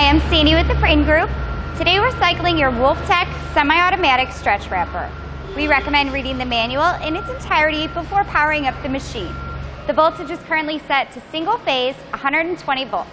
Hi, I'm Sandy with the Frain Group. Today we're cycling your Wulftec semi-automatic stretch wrapper. We recommend reading the manual in its entirety before powering up the machine. The voltage is currently set to single phase 120 volts.